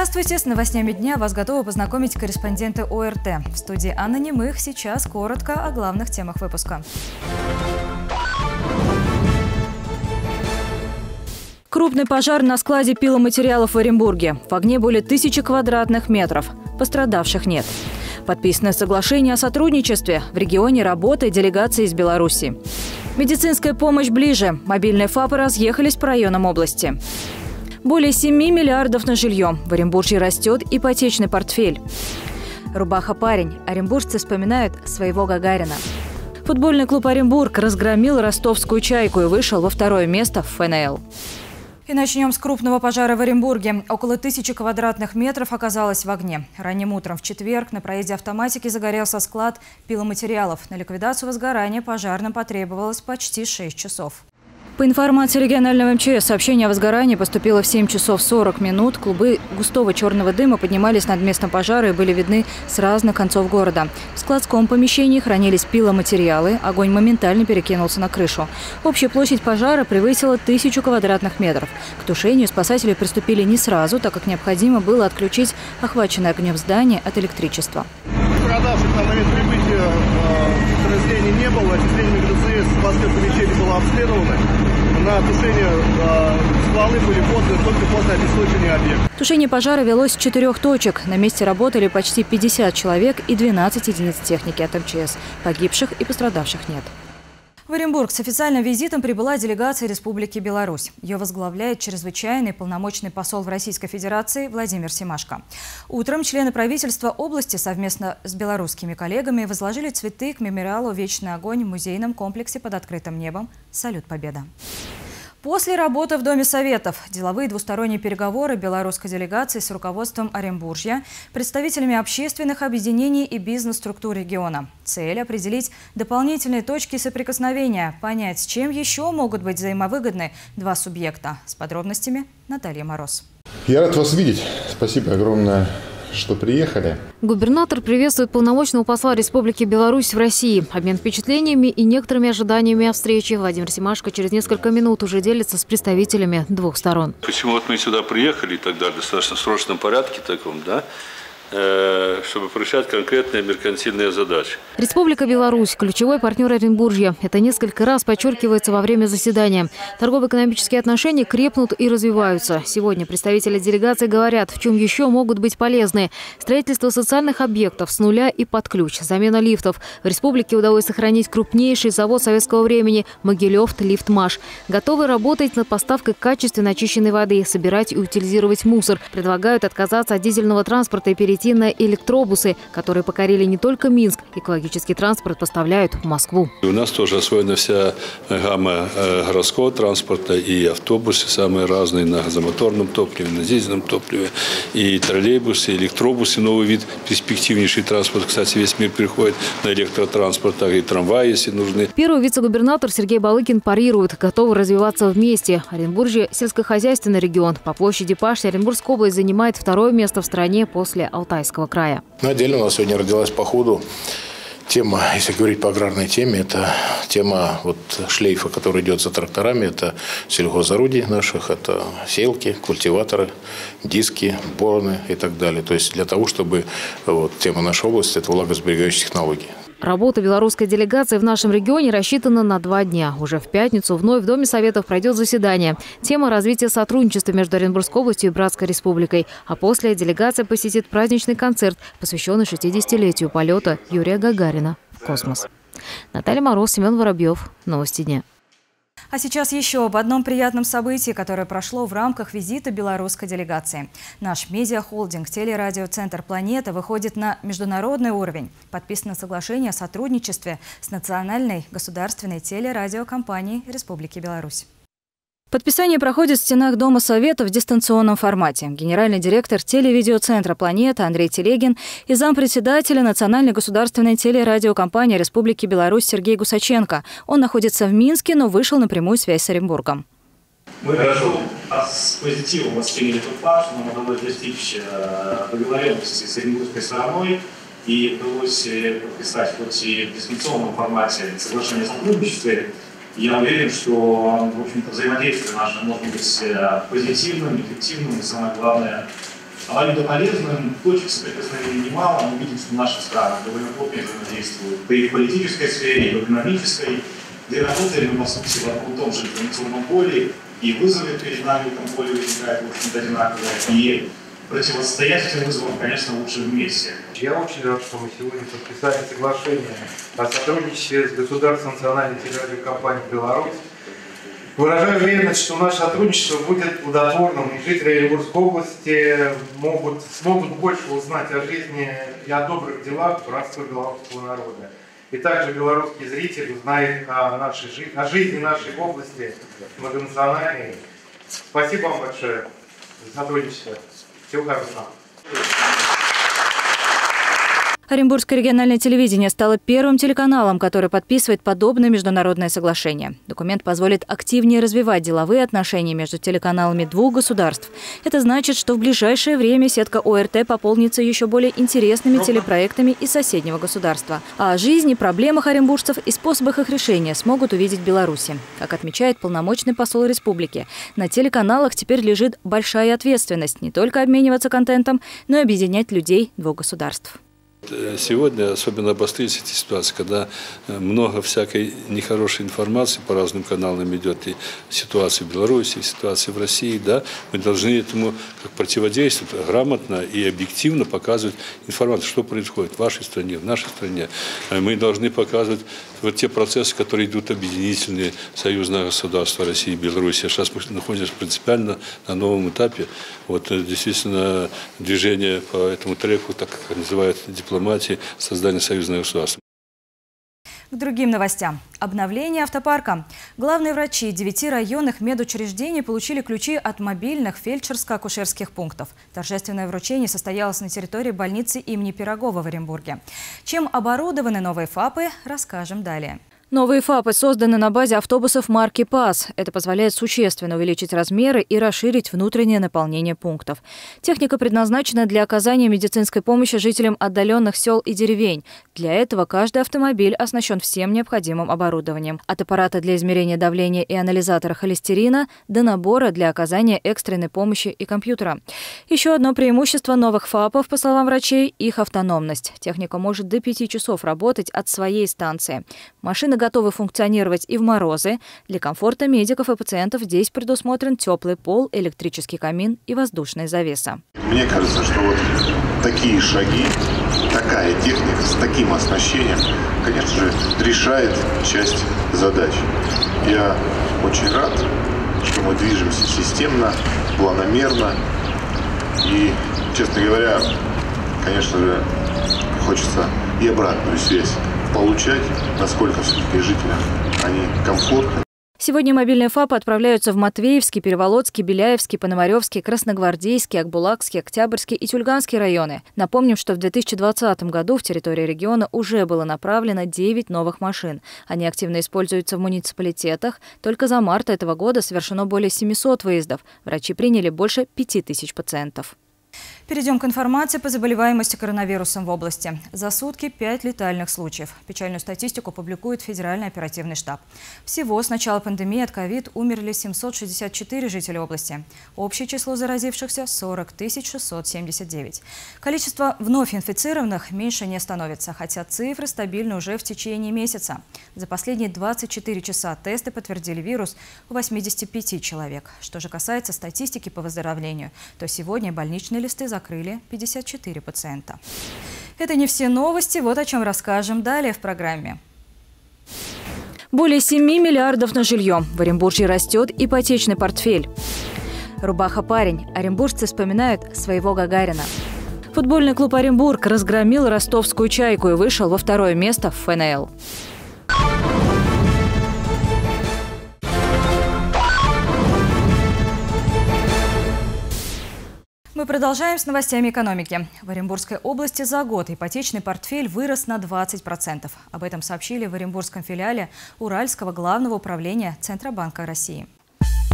Здравствуйте! С новостями дня вас готовы познакомить корреспонденты ОРТ. В студии Анна Немых. Сейчас коротко о главных темах выпуска. Крупный пожар на складе пиломатериалов в Оренбурге. В огне более тысячи квадратных метров. Пострадавших нет. Подписано соглашение о сотрудничестве. В регионе работает делегация из Беларуси. Медицинская помощь ближе. Мобильные ФАПы разъехались по районам области. Более 7 миллиардов на жилье. В Оренбурге растет ипотечный портфель. Рубаха-парень. Оренбуржцы вспоминают своего Гагарина. Футбольный клуб «Оренбург» разгромил ростовскую «Чайку» и вышел во второе место в ФНЛ. И начнем с крупного пожара в Оренбурге. Около тысячи квадратных метров оказалось в огне. Ранним утром в четверг на проезде автоматики загорелся склад пиломатериалов. На ликвидацию возгорания пожарным потребовалось почти 6 часов. По информации регионального МЧС, сообщение о возгорании поступило в 7 часов 40 минут. Клубы густого черного дыма поднимались над местом пожара и были видны с разных концов города. В складском помещении хранились пиломатериалы. Огонь моментально перекинулся на крышу. Общая площадь пожара превысила тысячу квадратных метров. К тушению спасатели приступили не сразу, так как необходимо было отключить охваченное огнем здание от электричества. Э, не было. Отчисление ГДС складское помещение было обследовано на тушение э, стволы были поданы только после обесточения объекта. Тушение пожара велось с четырех точек. На месте работали почти 50 человек и 12 единиц техники от МЧС. Погибших и пострадавших нет. В Оренбург с официальным визитом прибыла делегация Республики Беларусь. Ее возглавляет чрезвычайный полномочный посол в Российской Федерации Владимир Семашко. Утром члены правительства области совместно с белорусскими коллегами возложили цветы к мемориалу «Вечный огонь» в музейном комплексе под открытым небом «Салют Победа». После работы в Доме Советов деловые двусторонние переговоры белорусской делегации с руководством Оренбуржья, представителями общественных объединений и бизнес-структур региона. Цель – определить дополнительные точки соприкосновения, понять, чем еще могут быть взаимовыгодны два субъекта. С подробностями Наталья Мороз. Я рад вас видеть. Спасибо огромное что приехали. Губернатор приветствует полномочного посла Республики Беларусь в России. Обмен впечатлениями и некоторыми ожиданиями о встрече Владимир Семашко через несколько минут уже делится с представителями двух сторон. Почему вот мы сюда приехали и так далее, в достаточно срочном порядке таком, да? Э, чтобы решать конкретные меркантильные задачи. Республика Беларусь – ключевой партнер Оренбуржья. Это несколько раз подчеркивается во время заседания. Торгово-экономические отношения крепнут и развиваются. Сегодня представители делегации говорят, в чем еще могут быть полезны. Строительство социальных объектов с нуля и под ключ, замена лифтов. В республике удалось сохранить крупнейший завод советского времени – Могилёвт Лифтмаш. Готовы работать над поставкой качественно очищенной воды, собирать и утилизировать мусор. Предлагают отказаться от дизельного транспорта и перейти перейти на электробусы, которые покорили не только Минск. Экологический транспорт поставляют в Москву. У нас тоже освоена вся гамма э, городского транспорта и автобусы самые разные на газомоторном топливе, на дизельном топливе, и троллейбусы, и электробусы, новый вид, перспективнейший транспорт. Кстати, весь мир переходит на электротранспорт, так и трамваи, если нужны. Первый вице-губернатор Сергей Балыкин парирует, готовы развиваться вместе. Оренбуржье – сельскохозяйственный регион. По площади пашни Оренбургская область занимает второе место в стране после Алтая. Алтайского края. Ну, отдельно у нас сегодня родилась по ходу тема, если говорить по аграрной теме, это тема вот шлейфа, который идет за тракторами, это сельхозорудий наших, это селки, культиваторы, диски, бороны и так далее. То есть для того, чтобы вот, тема нашей области – это влагосберегающие технологии. Работа белорусской делегации в нашем регионе рассчитана на два дня. Уже в пятницу вновь в Доме Советов пройдет заседание. Тема развития сотрудничества между Оренбургской областью и Братской республикой. А после делегация посетит праздничный концерт, посвященный 60-летию полета Юрия Гагарина в космос. Наталья Мороз, Семен Воробьев. Новости дня. А сейчас еще об одном приятном событии, которое прошло в рамках визита белорусской делегации. Наш медиахолдинг «Телерадиоцентр Планета» выходит на международный уровень. Подписано соглашение о сотрудничестве с национальной государственной телерадиокомпанией Республики Беларусь. Подписание проходит в стенах Дома Совета в дистанционном формате. Генеральный директор телевидеоцентра «Планета» Андрей Телегин и зампредседателя Национальной государственной телерадиокомпании Республики Беларусь Сергей Гусаченко. Он находится в Минске, но вышел на прямую связь с Оренбургом. Мы хорошо а с позитивом восприняли тот факт, что нам удалось достичь э, договоренности с оренбургской стороной и удалось э, подписать хоть и в дистанционном формате соглашение о сотрудничестве, я уверен, что в общем-то, взаимодействие наше может быть э, позитивным, эффективным и, самое главное, Обоюдополезным точек соприкосновения немало. Мы видим, что наши страны довольно плотно взаимодействуют и в политической сфере, и в экономической, где работаем мы, по сути, в том же информационном поле, и вызовы перед нами в этом поле возникают, в общем-то, одинаковые, и противостоять этим вызовам, конечно, лучше вместе. Я очень рад, что мы сегодня подписали соглашение о сотрудничестве с государственной национальной телерадиокомпанией «Беларусь». Выражаю уверенность, что наше сотрудничество будет плодотворным, и жители Оренбургской области могут, смогут больше узнать о жизни и о добрых делах братского белорусского народа. И также белорусский зритель узнает о, нашей, о жизни нашей области многонациональной. Спасибо вам большое за сотрудничество. Всего хорошего. Оренбургское региональное телевидение стало первым телеканалом, который подписывает подобное международное соглашение. Документ позволит активнее развивать деловые отношения между телеканалами двух государств. Это значит, что в ближайшее время сетка ОРТ пополнится еще более интересными телепроектами из соседнего государства. А о жизни, проблемах оренбуржцев и способах их решения смогут увидеть Беларуси. Как отмечает полномочный посол республики, на телеканалах теперь лежит большая ответственность не только обмениваться контентом, но и объединять людей двух государств. Сегодня особенно обострились эти ситуации, когда э, много всякой нехорошей информации по разным каналам идет, и ситуация в Беларуси, и ситуация в России, да, мы должны этому как противодействовать, грамотно и объективно показывать информацию, что происходит в вашей стране, в нашей стране. Э, мы должны показывать вот те процессы, которые идут объединительные союзного государства России и Беларуси. Сейчас мы находимся принципиально на новом этапе. Вот э, действительно движение по этому треку, так называют дипломатии, создания союзного государства. К другим новостям. Обновление автопарка. Главные врачи девяти районных медучреждений получили ключи от мобильных фельдшерско-акушерских пунктов. Торжественное вручение состоялось на территории больницы имени Пирогова в Оренбурге. Чем оборудованы новые ФАПы, расскажем далее. Новые ФАПы созданы на базе автобусов марки ПАС. Это позволяет существенно увеличить размеры и расширить внутреннее наполнение пунктов. Техника предназначена для оказания медицинской помощи жителям отдаленных сел и деревень. Для этого каждый автомобиль оснащен всем необходимым оборудованием. От аппарата для измерения давления и анализатора холестерина до набора для оказания экстренной помощи и компьютера. Еще одно преимущество новых ФАПов, по словам врачей, их автономность. Техника может до пяти часов работать от своей станции. Машина готовы функционировать и в морозы. Для комфорта медиков и пациентов здесь предусмотрен теплый пол, электрический камин и воздушная завеса. Мне кажется, что вот такие шаги, такая техника с таким оснащением, конечно же, решает часть задач. Я очень рад, что мы движемся системно, планомерно. И, честно говоря, конечно же, хочется и обратную связь получать, насколько все-таки жителям они комфортны. Сегодня мобильные ФАПы отправляются в Матвеевский, Переволодский, Беляевский, Пономаревский, Красногвардейский, Акбулакский, Октябрьский и Тюльганский районы. Напомним, что в 2020 году в территории региона уже было направлено 9 новых машин. Они активно используются в муниципалитетах. Только за март этого года совершено более 700 выездов. Врачи приняли больше 5000 пациентов. Перейдем к информации по заболеваемости коронавирусом в области. За сутки 5 летальных случаев. Печальную статистику публикует Федеральный оперативный штаб. Всего с начала пандемии от ковид умерли 764 жителя области. Общее число заразившихся – 40 679. Количество вновь инфицированных меньше не становится, хотя цифры стабильны уже в течение месяца. За последние 24 часа тесты подтвердили вирус у 85 человек. Что же касается статистики по выздоровлению, то сегодня больничные листы за закрыли 54 пациента. Это не все новости, вот о чем расскажем далее в программе. Более 7 миллиардов на жилье. В Оренбурге растет ипотечный портфель. Рубаха-парень. Оренбуржцы вспоминают своего Гагарина. Футбольный клуб «Оренбург» разгромил ростовскую «Чайку» и вышел во второе место в ФНЛ. Мы продолжаем с новостями экономики. В Оренбургской области за год ипотечный портфель вырос на 20%. Об этом сообщили в Оренбургском филиале Уральского главного управления Центробанка России.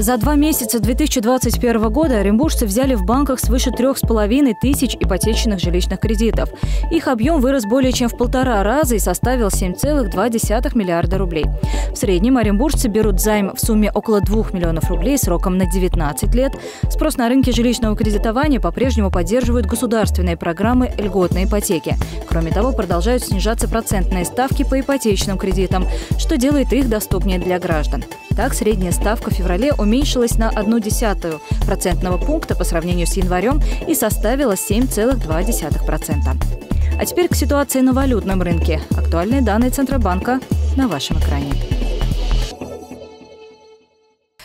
За два месяца 2021 года оренбуржцы взяли в банках свыше трех с половиной тысяч ипотечных жилищных кредитов. Их объем вырос более чем в полтора раза и составил 7,2 миллиарда рублей. В среднем оренбуржцы берут займ в сумме около 2 миллионов рублей сроком на 19 лет. Спрос на рынке жилищного кредитования по-прежнему поддерживают государственные программы льготной ипотеки. Кроме того, продолжают снижаться процентные ставки по ипотечным кредитам, что делает их доступнее для граждан. Так, средняя ставка в феврале уменьшилась на 0,1 процентного пункта по сравнению с январем и составила 7,2%. А теперь к ситуации на валютном рынке. Актуальные данные Центробанка на вашем экране.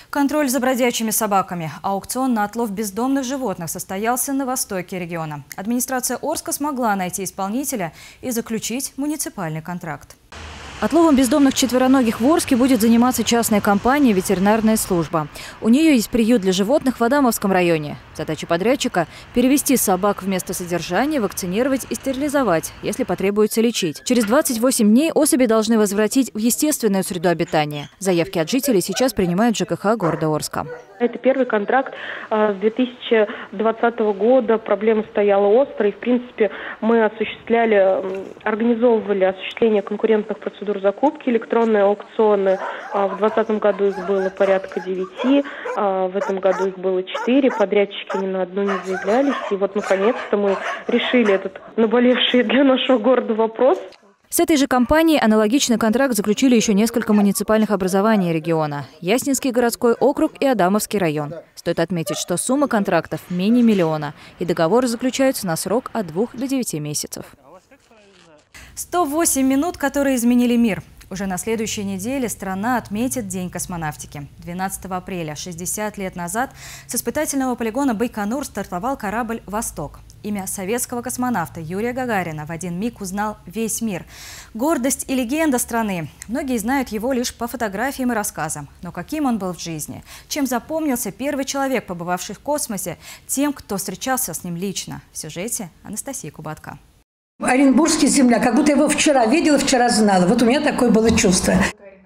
Контроль за бродячими собаками. Аукцион на отлов бездомных животных состоялся на востоке региона. Администрация Орска смогла найти исполнителя и заключить муниципальный контракт. Отловом бездомных четвероногих в Орске будет заниматься частная компания «Ветеринарная служба». У нее есть приют для животных в Адамовском районе. Задача подрядчика – перевести собак в место содержания, вакцинировать и стерилизовать, если потребуется лечить. Через 28 дней особи должны возвратить в естественную среду обитания. Заявки от жителей сейчас принимают ЖКХ города Орска. Это первый контракт а, с 2020 года. Проблема стояла острой. В принципе, мы осуществляли, организовывали осуществление конкурентных процедур закупки, электронные аукционы. А, в 2020 году их было порядка 9, а, в этом году их было 4. Подрядчики ни на одну не заявлялись. И вот, наконец-то, мы решили этот наболевший для нашего города вопрос. С этой же компанией аналогичный контракт заключили еще несколько муниципальных образований региона – Яснинский городской округ и Адамовский район. Стоит отметить, что сумма контрактов менее миллиона, и договоры заключаются на срок от двух до девяти месяцев. 108 минут, которые изменили мир. Уже на следующей неделе страна отметит День космонавтики. 12 апреля, 60 лет назад, с испытательного полигона Байконур стартовал корабль «Восток». Имя советского космонавта Юрия Гагарина в один миг узнал весь мир. Гордость и легенда страны. Многие знают его лишь по фотографиям и рассказам. Но каким он был в жизни? Чем запомнился первый человек, побывавший в космосе? Тем, кто встречался с ним лично. В сюжете Анастасия Кубатка. Оренбургский земля, как будто его вчера видела, вчера знала. Вот у меня такое было чувство.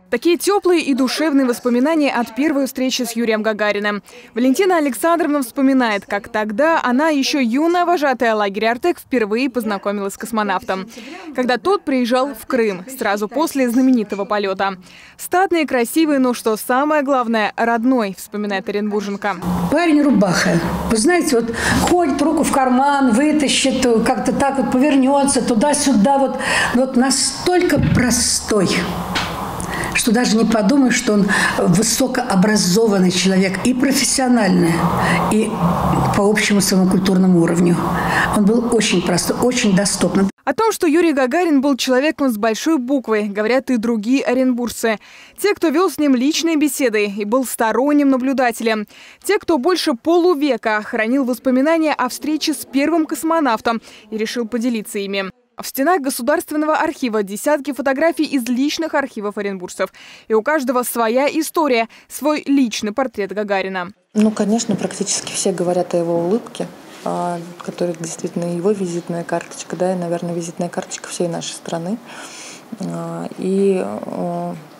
Такие теплые и душевные воспоминания от первой встречи с Юрием Гагариным. Валентина Александровна вспоминает, как тогда она, еще юная вожатая лагеря «Артек», впервые познакомилась с космонавтом. Когда тот приезжал в Крым, сразу после знаменитого полета. Статный, красивый, но что самое главное, родной, вспоминает Оренбурженко. Парень рубаха. Вы знаете, вот ходит руку в карман, вытащит, как-то так вот повернется туда-сюда. Вот, вот настолько простой что даже не подумаешь, что он высокообразованный человек и профессионально, и по общему своему культурному уровню. Он был очень простой, очень доступным. О том, что Юрий Гагарин был человеком с большой буквы, говорят и другие оренбуржцы. Те, кто вел с ним личные беседы и был сторонним наблюдателем. Те, кто больше полувека хранил воспоминания о встрече с первым космонавтом и решил поделиться ими. В стенах Государственного архива десятки фотографий из личных архивов оренбуржцев. И у каждого своя история, свой личный портрет Гагарина. Ну, конечно, практически все говорят о его улыбке, а, которая действительно его визитная карточка, да, и, наверное, визитная карточка всей нашей страны. А, и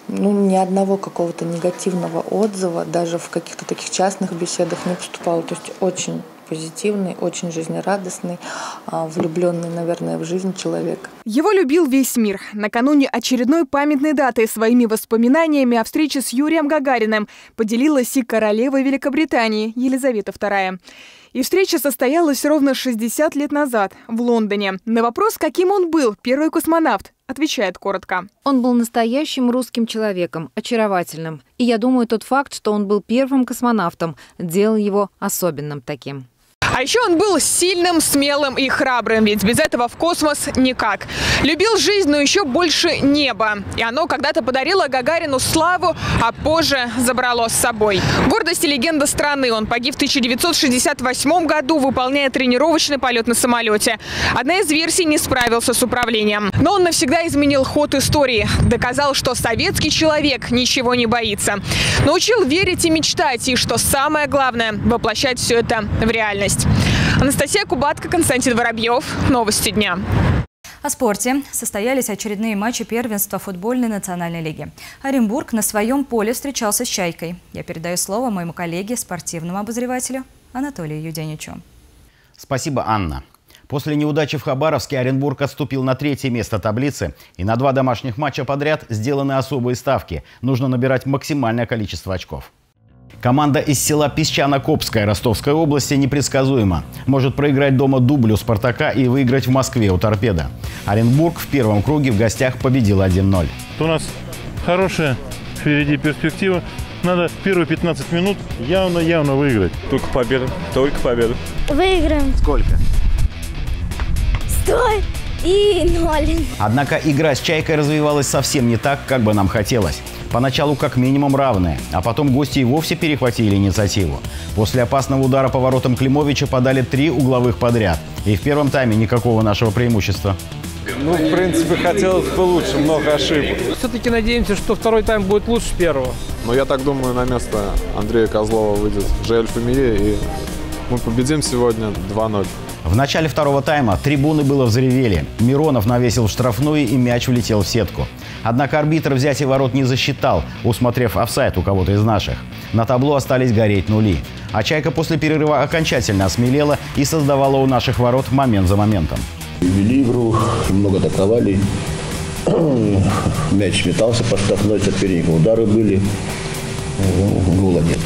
ну, ни одного какого-то негативного отзыва даже в каких-то таких частных беседах не поступало. То есть очень позитивный, очень жизнерадостный, а, влюбленный, наверное, в жизнь человек. Его любил весь мир. Накануне очередной памятной даты своими воспоминаниями о встрече с Юрием Гагариным поделилась и королева Великобритании Елизавета II. И встреча состоялась ровно 60 лет назад в Лондоне. На вопрос, каким он был, первый космонавт, отвечает коротко. Он был настоящим русским человеком, очаровательным. И я думаю, тот факт, что он был первым космонавтом, делал его особенным таким. А еще он был сильным, смелым и храбрым, ведь без этого в космос никак. Любил жизнь, но еще больше небо. И оно когда-то подарило Гагарину славу, а позже забрало с собой. Гордость и легенда страны. Он погиб в 1968 году, выполняя тренировочный полет на самолете. Одна из версий не справился с управлением. Но он навсегда изменил ход истории. Доказал, что советский человек ничего не боится. Научил верить и мечтать, и, что самое главное, воплощать все это в реальность. Анастасия Кубатка, Константин Воробьев. Новости дня. О спорте состоялись очередные матчи первенства футбольной национальной лиги. Оренбург на своем поле встречался с «Чайкой». Я передаю слово моему коллеге, спортивному обозревателю Анатолию Юденичу. Спасибо, Анна. После неудачи в Хабаровске Оренбург отступил на третье место таблицы. И на два домашних матча подряд сделаны особые ставки. Нужно набирать максимальное количество очков. Команда из села Песчано-Копская Ростовской области непредсказуема. Может проиграть дома дублю «Спартака» и выиграть в Москве у «Торпеда». Оренбург в первом круге в гостях победил 1-0. У нас хорошая впереди перспектива. Надо первые 15 минут явно-явно выиграть. Только победа. Только победа. Выиграем. Сколько? Стой! И ноль. Однако игра с «Чайкой» развивалась совсем не так, как бы нам хотелось. Поначалу как минимум равные, а потом гости и вовсе перехватили инициативу. После опасного удара по воротам Климовича подали три угловых подряд. И в первом тайме никакого нашего преимущества. Ну, в принципе, хотелось бы лучше, много ошибок. Все-таки надеемся, что второй тайм будет лучше первого. Но я так думаю, на место Андрея Козлова выйдет Жель Фамилия, и мы победим сегодня 2-0. В начале второго тайма трибуны было взревели. Миронов навесил в штрафную и мяч улетел в сетку. Однако арбитр взятие ворот не засчитал, усмотрев офсайт у кого-то из наших. На табло остались гореть нули. А «Чайка» после перерыва окончательно осмелела и создавала у наших ворот момент за моментом. Вели игру, много атаковали. Мяч метался по штрафной сопернику. Удары были. Гола нет.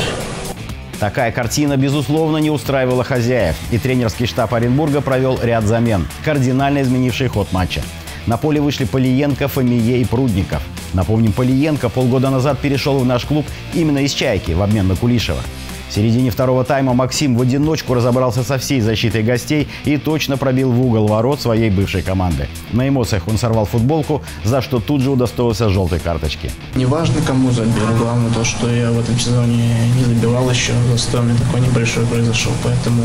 Такая картина, безусловно, не устраивала хозяев, и тренерский штаб Оренбурга провел ряд замен, кардинально изменивший ход матча. На поле вышли Полиенко, Фомие и Прудников. Напомним, Полиенко полгода назад перешел в наш клуб именно из «Чайки» в обмен на Кулишева. В середине второго тайма Максим в одиночку разобрался со всей защитой гостей и точно пробил в угол ворот своей бывшей команды. На эмоциях он сорвал футболку, за что тут же удостоился желтой карточки. Неважно, кому забил. Главное то, что я в этом сезоне не забивал еще. Застой у меня такой небольшой произошел. Поэтому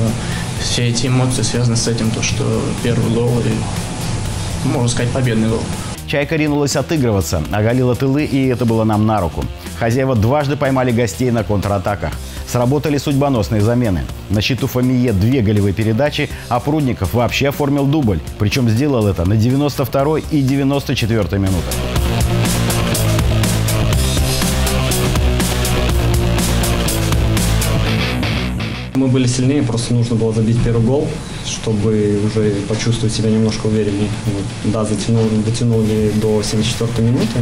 все эти эмоции связаны с этим, то, что первый гол и, можно сказать, победный гол. Чайка ринулась отыгрываться, оголила тылы, и это было нам на руку. Хозяева дважды поймали гостей на контратаках. Сработали судьбоносные замены. На счету Фомие две голевые передачи, а Прудников вообще оформил дубль. Причем сделал это на 92 и 94 минутах. Мы были сильнее, просто нужно было забить первый гол, чтобы уже почувствовать себя немножко увереннее. Вот. Да, затянули, дотянули до 74 минуты,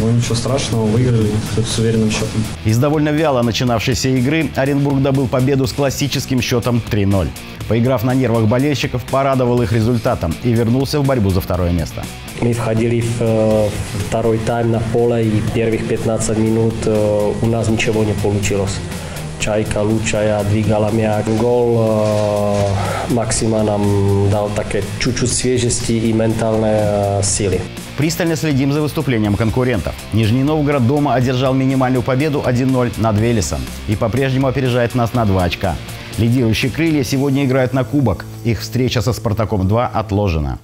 но ничего страшного, выиграли с уверенным счетом. Из довольно вяло начинавшейся игры Оренбург добыл победу с классическим счетом 3-0. Поиграв на нервах болельщиков, порадовал их результатом и вернулся в борьбу за второе место. Мы входили в э, второй тайм на поле и первых 15 минут э, у нас ничего не получилось. Čajka Lučaja dvígala мяк. Gol Максима нам дал také чуть-чуть свежести и ментальной силы. Пристально следим за выступлением конкурентов. Нижний Новгород дома одержал минимальную победу 1-0 над Велесом и по-прежнему опережает нас на 2 очка. Лидирующие крылья сегодня играют на кубок. Их встреча со «Спартаком-2» отложена.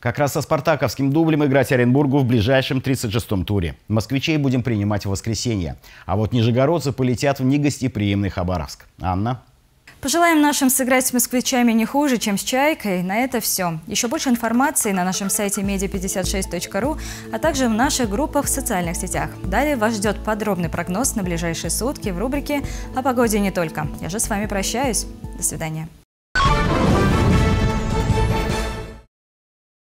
Как раз со спартаковским дублем играть Оренбургу в ближайшем 36-м туре. Москвичей будем принимать в воскресенье. А вот нижегородцы полетят в негостеприимный Хабаровск. Анна? Пожелаем нашим сыграть с москвичами не хуже, чем с «Чайкой». На это все. Еще больше информации на нашем сайте media56.ru, а также в наших группах в социальных сетях. Далее вас ждет подробный прогноз на ближайшие сутки в рубрике «О погоде не только». Я же с вами прощаюсь. До свидания.